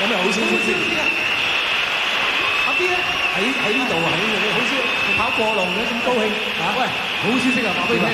有咩好消息先？阿 B 咧喺喺呢度喺呢度，好消跑過龍嘅咁高興嚇！喂，好消息啊，話俾你聽。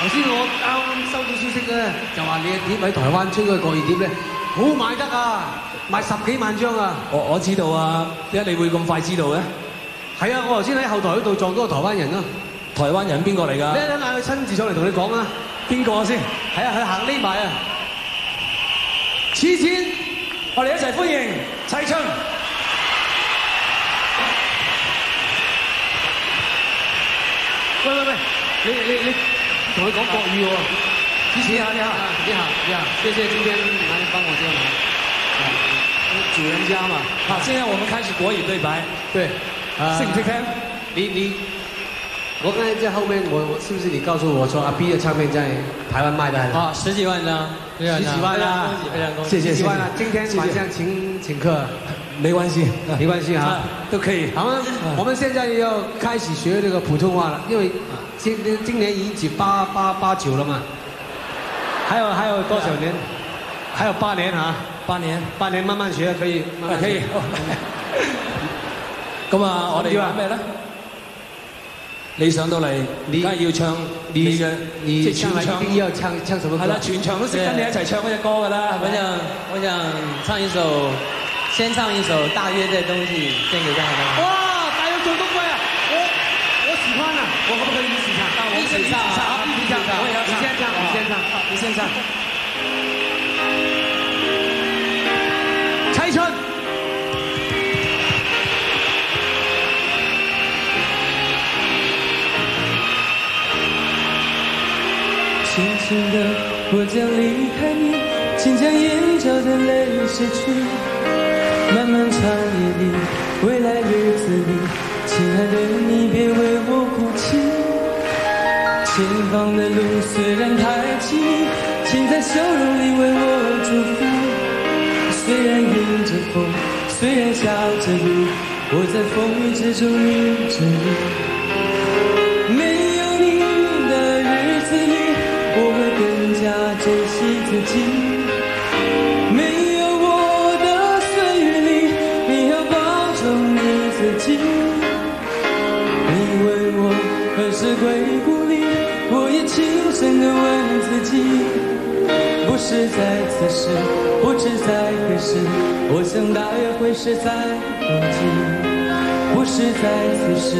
頭先我啱啱收到消息咧，就話你嘅碟喺台灣出嘅國語碟咧，好賣得啊，賣十幾萬張啊！我我知道啊，點解你會咁快知道嘅？係啊，我頭先喺後台嗰度撞到個台灣人啊！台灣人邊個嚟你㗎？一陣嗌佢親自上嚟同你講啊！邊個先？係啊，佢行呢埋啊！黐線！我哋一齊歡迎齊春。喂喂喂，你你你同佢講國語喎！支持下你好，你好你好，謝謝今天來幫我這樣來，主人家嘛，好，現在我們開始國語對白。對，啊識唔識聽？你你，我刚才在后面，我我是不是你告诉我说阿 B 的唱片在台湾卖的很好？啊，十几万张，十几万啊恭喜，非常恭喜，谢谢十幾萬啊！謝謝今天晚上请请客，没关系，没关系啊。都可以。好，我们现在要开始学这个普通话了，因为今今年已经八八八九了嘛，还有还有多少年？还有八年啊，八年。八年慢慢学可以，可以。咁啊，我哋點啊玩咩咧？你上到嚟，你梗係要唱你嘅，你即係全唱一定要唱唱什麼歌？係啦，全場都識跟你一齊唱嗰只歌㗎啦，係咪？我想我想唱一首，先唱一首《大約的東西》獻給大家。哇，大約做東西啊！我我喜歡啊！我可不可以一起唱？一起唱一起唱，我也要唱你先唱，你先唱，好，你先唱。轻轻的，我将离开你，请将眼角的泪拭去。漫漫长夜里，未来日子里，亲爱的你别为我哭泣。前方的路虽然太凄迷，请在笑容里为我祝福。虽然迎着风，虽然下着雨，我在风雨之中迎着你。自己。没有我的岁月里，你要保重你自己。你问我何时归故里，我也轻声地问自己。不是在此时，不知在何时，我想大约会是在冬季。不是在此时，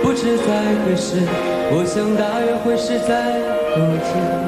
不知在何时，我想大约会是在冬季。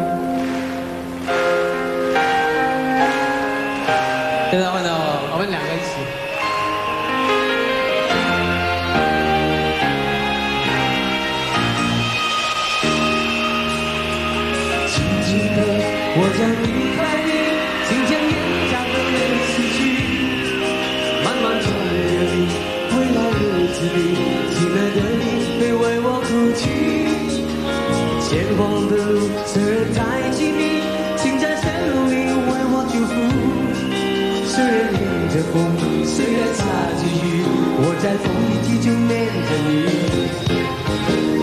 在风雨之中念着你。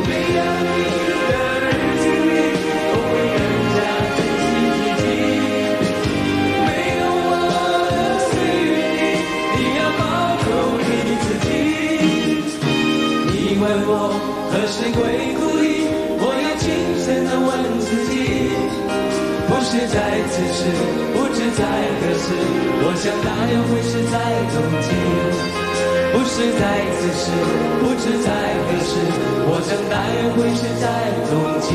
没有你的日子里，我会更加珍惜自己。没有我的岁月里，你要保重你自己。你问我何时归故里，我也轻声地问自己。不是在此时，不知在何时，我想大约会是在冬季。不是在此时，不知在何时，我想大约会是在冬季。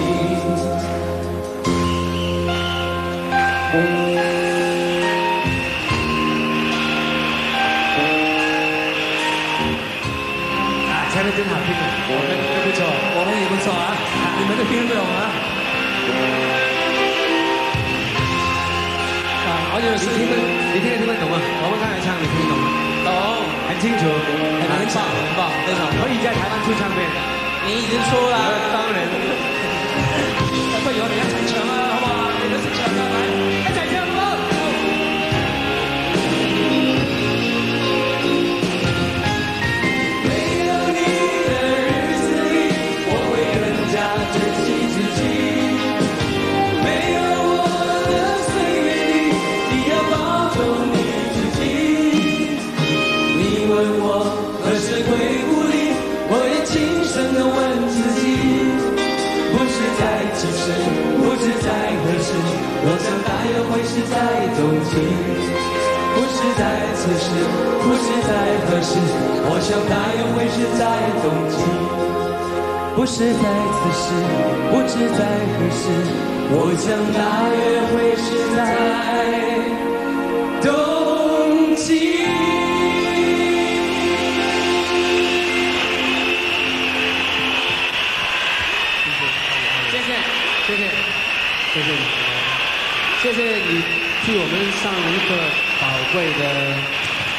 啊，唱得真好听！我们都不错，我们也不错啊，你们都听得懂啊？啊，我就你聽得你聽得聽得懂吗？我们刚才唱你聽得懂嗎？懂，很清楚，很棒，很棒，非常棒。可以在台湾出唱片。你已经说了，当然。不如我哋一齊唱啊，好不好啊？你都識唱㗎，係咪？一齊唱我想大约会是在冬季，不是在此时，不是在何时。我想大约会是在冬季，不是在此时，不知在何时。我想大约会是在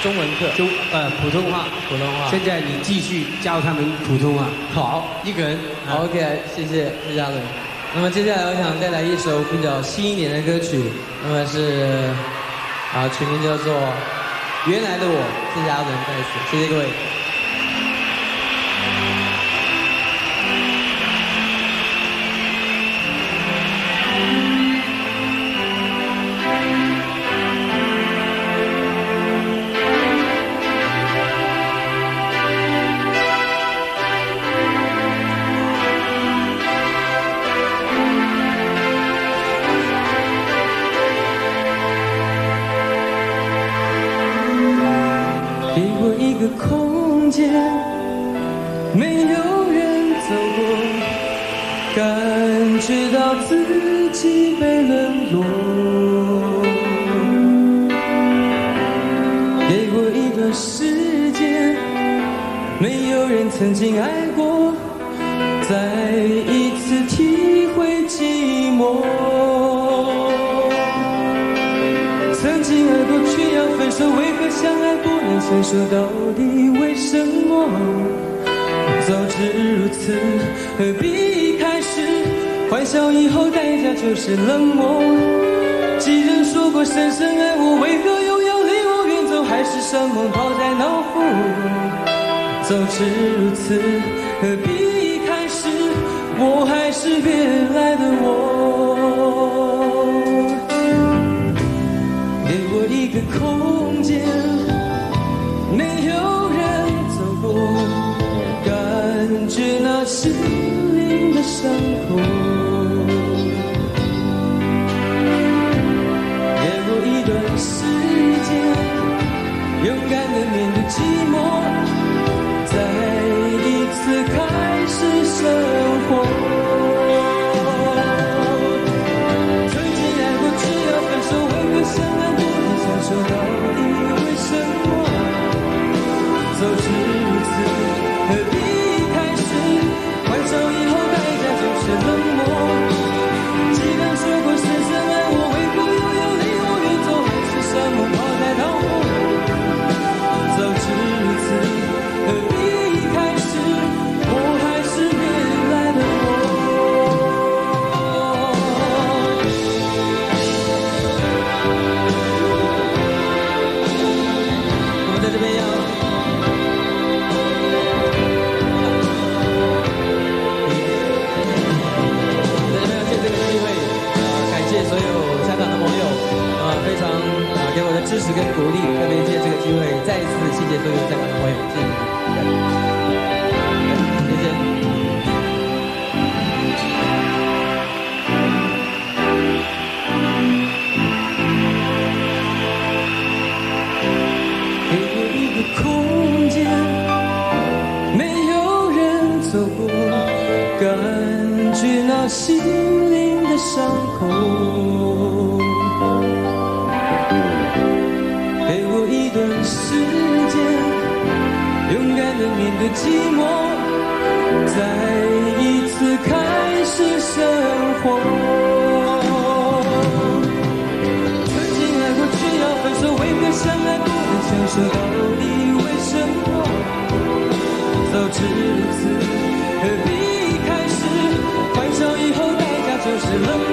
中文课，中呃普通话。普通话。现在你继续教他们普通话。好，一个人。好 OK，谢谢谢嘉伦。那么接下来我想带来一首比较新一点的歌曲，那么是啊曲名叫做《原来的我》，谢谢阿伦，再一次谢谢各位。个空间，没有人走过，感觉到自己被冷落。给我一段时间，没有人曾经爱过，再一次体会寂寞。曾经爱过却要分手，为何相爱不牵手？到底为什么？早知如此，何必一开始欢笑以后代价就是冷漠？既然说过深深爱我，为何又要离我远走？还是山盟抛在脑后？早知如此，何必一开始？我还是原来的我。持跟鼓励，特别借这个机会再一次谢谢所有在场的朋友，谢谢你们，谢谢。给我一个空间，没有人走过，感觉那心灵的伤口。的寂寞，再一次开始生活。曾经爱过，却要分手，为何相爱不能相守？到底为什么？早知如此，何必开始欢笑以后代价就是冷漠？